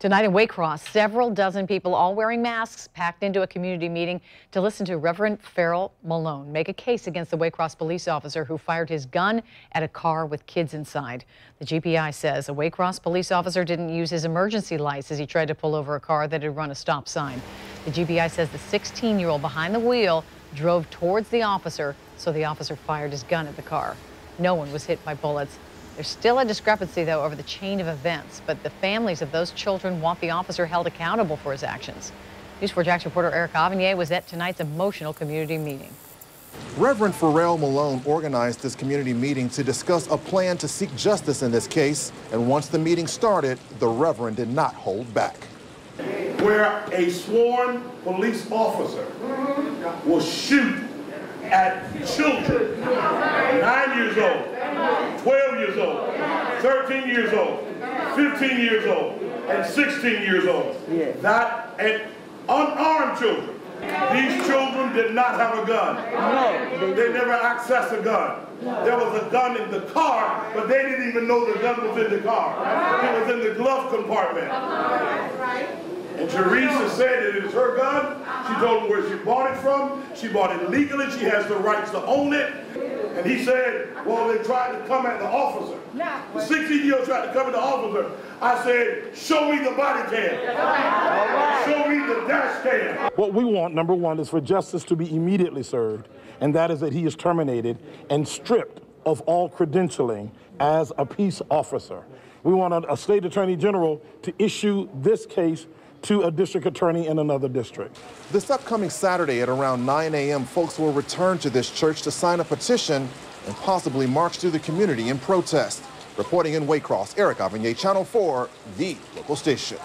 Tonight in Waycross, several dozen people, all wearing masks, packed into a community meeting to listen to Reverend Farrell Malone make a case against the Waycross police officer who fired his gun at a car with kids inside. The GBI says a Waycross police officer didn't use his emergency lights as he tried to pull over a car that had run a stop sign. The GBI says the 16-year-old behind the wheel drove towards the officer, so the officer fired his gun at the car. No one was hit by bullets. There's still a discrepancy, though, over the chain of events, but the families of those children want the officer held accountable for his actions. News 4 Jax reporter Erik Avanier was at tonight's emotional community meeting. Reverend Farrell Malone organized this community meeting to discuss a plan to seek justice in this case, and once the meeting started, the Reverend did not hold back. Where a sworn police officer will shoot at children, nine years old, 12 years old, 13 years old, 15 years old, and 16 years old. Not and unarmed children. These children did not have a gun. No. They never accessed a gun. There was a gun in the car, but they didn't even know the gun was in the car. It was in the glove compartment. And Teresa said it is her gun. She told him where she bought it from. She bought it legally. She has the rights to own it. And he said, well, they tried to come at the officer. The 16 year old tried to come at the officer. I said, show me the body cam. Show me the dash cam. What we want, number one, is for justice to be immediately served, and that is that he is terminated and stripped of all credentialing as a peace officer. We want a, a state attorney general to issue this case to a district attorney in another district. This upcoming Saturday at around 9 a.m., folks will return to this church to sign a petition and possibly march through the community in protest. Reporting in Waycross, Erik Avanier, Channel 4, the local station.